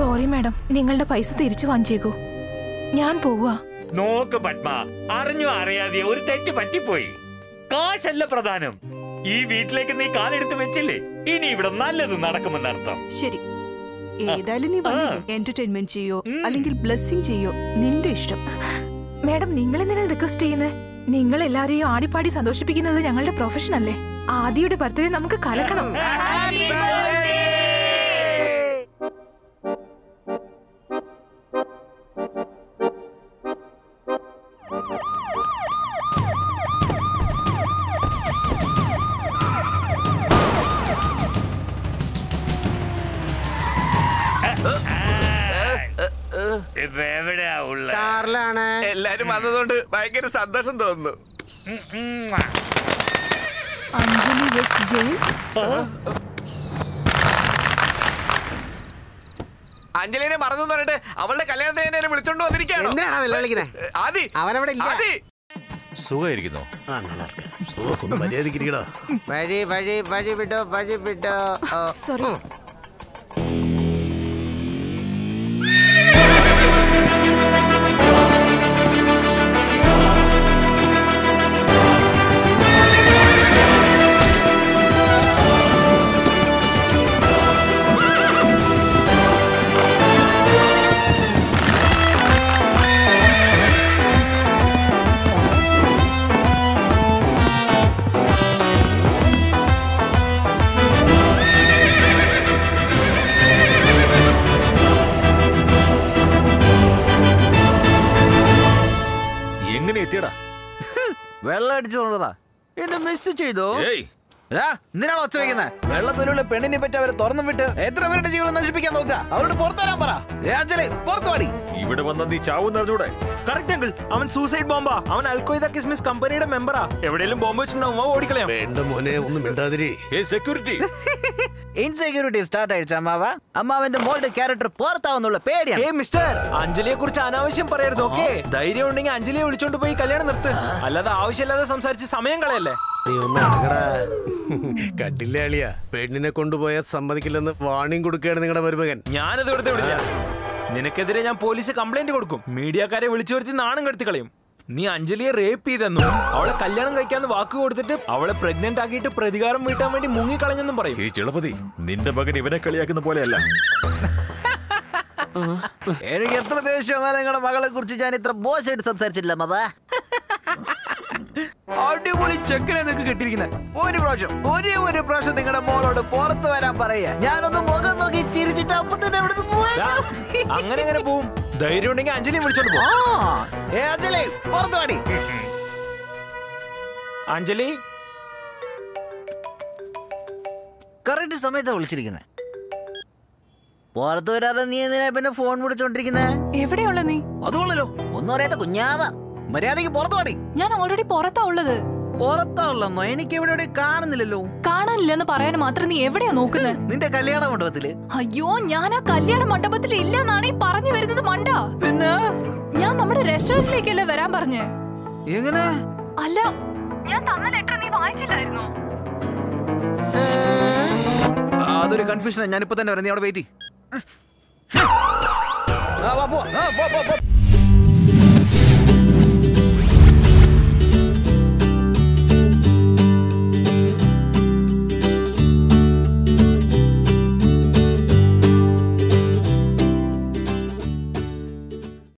Sorry madam നിങ്ങളുടെ പൈസ തിരിച്ചു വാങ്ങിച്ചേക്കൂ. ഞാൻ പോവുക നോക്ക് പത്മ അറിഞ്ഞോ അറിയാതെ ഒരു തെറ്റ് പറ്റിപ്പോയി. കാശല്ല പ്രധാനം. ഈ വീട്ടിലേക്ക് നീ കാലെടുത്ത് വെച്ചില്ലേ? ഇനി ഇവിടെ നല്ലത് നടക്കുമെന്ന് അർത്ഥം. ശരി. ഏതായാലും നീ എന്റർടൈൻമെന്റ് ചെയ്യോ അല്ലെങ്കിൽ ബ്ലെസ്സിങ് ചെയ്യോ നിന്റെ ഇഷ്ടം. മാഡം നിങ്ങൾ എന്തിനാ റിക്വസ്റ്റ് ചെയ്യുന്നത് നിങ്ങൾ എല്ലാരെയും ആടിപ്പാടി സന്തോഷിപ്പിക്കുന്നത് ഞങ്ങളുടെ പ്രൊഫഷൻ അല്ലേ? ആദിയുടെ ബർത്ത്ഡേ നമുക്ക് കലക്കണം. എല്ലാരും വന്നതുകൊണ്ട് ഭയങ്കര സന്തോഷം തോന്നുന്നു. Anjali vets jail. അഞ്ജലിനെ മറന്നു പറഞ്ഞിട്ട് അവളുടെ കല്യാണത്തിന് എന്നെ വിളിച്ചോണ്ട് വന്നിരിക്കുകയാണോ? ആദി അവനവിടെ ഇല്ല. ആദി. സുഖമായിരിക്കുന്നോ? ആ നല്ല ആൾക്ക്. ഓ, ഒന്ന് മര്യാദക്കിരിക്കടാ വഴി വഴി വഴി വിടോ വഴി വിടോ. സോറി വെള്ളം അടിച്ചു വന്നതാ. എന്നെ മിസ് ചെയ്തോ? എന്തിനാണ് ഒച്ച വെക്കുന്നത് വെള്ളത്തിലുള്ള പെണ്ണിനെ പറ്റി അവരെ തുറന്നു വിട്ട് എത്ര പേരുടെ ജീവനം നശിപ്പിക്കാൻ നോക്കുക? അവരോട് പുറത്തുവരാൻ പറ. ഏ, അഞ്ജലി പുറത്തു പാടി ഇവിടെ വന്ന നീ ചാവും നിറഞ്ഞൂടെ കറക്റ്റ് അങ്കിൾ അവൻ സൂസൈഡ് ബോംബാ അവൻ അൽക്കോയിദ കിസ്മിസ് കമ്പനിയുടെ മെമ്പറാ എവിടെയെങ്കിലും ബോംബ് വെച്ചിട്ടുണ്ടാവും. ഓടിക്കളയാം. വേണ്ട മോനെ ഒന്നും മിണ്ടാതിരി. ഏ സെക്യൂരിറ്റി ഇൻസെക്യൂരിറ്റി സ്റ്റാർട്ട് അയച്ച അമ്മാവ. അമ്മാവന്റെ മോളുടെ ക്യാരക്ടർ പുറത്താവുന്നുള്ള പേടിയാണ്. ഏ മിസ്റ്റർ അഞ്ജലിയെ കുറിച്ച് അനാവശ്യം പറയരുത് ഓക്കെ ധൈര്യം ഉണ്ടെങ്കിൽ അഞ്ജലിയെ വിളിച്ചോണ്ട് പോയി കല്യാണം നിർത്ത്. അല്ലാതെ ആവശ്യമില്ലാതെ സംസാരിച്ച് സമയം കളയല്ലേ? നീ ഒന്ന് അടങ്ങടാ കണ്ടില്ല അളിയ. പെണ്ണിനെ കൊണ്ടുപോയ സമ്മതിക്കില്ലെന്ന് വാണിംഗ് കൊടുക്കുകയാണ് നിങ്ങളുടെ മരുമകൻ. ഞാനത് വെറുതെ വിടില്ല നിനക്കെതിരെ ഞാൻ പോലീസ് കംപ്ലൈന്റ് കൊടുക്കും. മീഡിയക്കാരെ വിളിച്ചു വരുത്തി നാണം കെടുത്തി കളയും. നീ അഞ്ജലിയെ റേപ്പ് ചെയ്തെന്നും അവളെ കല്യാണം കഴിക്കാന്ന് വാക്ക് കൊടുത്തിട്ട് അവളെ പ്രഗ്നന്റ് ആക്കിയിട്ട് പ്രതികാരം വീട്ടാൻ വേണ്ടി മുങ്ങിക്കളഞ്ഞെന്നും പറയും. ഈ ചിളപതി നിന്റെ മകൻ ഇവനെ കളിയാക്കുന്ന പോലെയല്ല. എനിക്ക് എത്ര ദേഷ്യം വന്നാലും നിങ്ങളുടെ മകളെ കുറിച്ച് ഞാൻ ഇത്ര മോശമായിട്ട് സംസാരിച്ചില്ല അമ്മാവ അടിപൊളി ചെക്കനെ നിങ്ങൾക്ക് കിട്ടിയിരിക്കുന്നത് ഒരു പ്രാവശ്യം ഒരേ ഒരു പ്രാവശ്യം നിങ്ങളുടെ മോളോട് പുറത്തു വരാൻ പറയാ ഞാനൊന്ന് മുഖം നോക്കി ചിരിച്ചിട്ട് അപ്പൊ തന്നെ അവിടെ അങ്ങനെ അങ്ങനെ പോവും? ധൈര്യം ഉണ്ടെങ്കിൽ അഞ്ജലി വിളിച്ചോണ്ട് പോ. അഞ്ജലി പുറത്തു പാടി അഞ്ജലി? കറക്റ്റ് സമയത്താണ് വിളിച്ചിരിക്കുന്നത് പുറത്തു വരാതെ നീ എന്തിനാ പിന്നെ ഫോൺ വിളിച്ചോണ്ടിരിക്കുന്നേ? എവിടെയുള്ള നീ? അതുകൊള്ളല്ലോ ഒന്നും അറിയാത്ത കുഞ്ഞാത മര്യാദയ്ക്ക് പുറത്തു പാടി ഞാൻ ഓൾറെഡി പുറത്താ ഉള്ളത്. പുറത്താവുള്ളന്നോ എനിക്ക് എവിടെ കാണുന്നില്ലല്ലോ. കാണാനില്ലെന്ന് പറയാൻ മാത്രം നീ എവിടെയാ നോക്കുന്നത് നിന്റെ കല്യാണ മണ്ഡപത്തിൽ. അയ്യോ ഞാൻ ആ കല്യാണ മണ്ഡപത്തിൽ ഇല്ലെന്നാണ് ഈ പറഞ്ഞു വരുന്നത് മണ്ട. പിന്നെ? ഞാൻ നമ്മുടെ റെസ്റ്റോറന്റിലേക്കല്ലേ വരാൻ പറഞ്ഞ്? എങ്ങനെ? അല്ല ഞാൻ തന്ന ലെറ്റർ നീ വായിച്ചില്ലായിരുന്നു? അതൊരു കൺഫ്യൂഷനാ ഞാനിപ്പോ തന്നെ വരാം. നീ അവിടെ വെയിറ്റ്